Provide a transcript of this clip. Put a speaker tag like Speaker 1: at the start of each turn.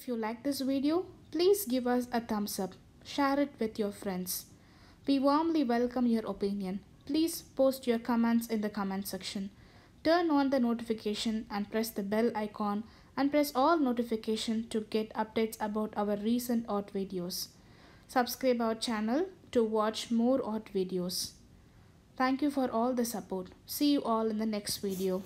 Speaker 1: If you like this video, please give us a thumbs up. Share it with your friends. We warmly welcome your opinion. Please post your comments in the comment section. Turn on the notification and press the bell icon and press all notification to get updates about our recent art videos. Subscribe our channel to watch more art videos. Thank you for all the support. See you all in the next video.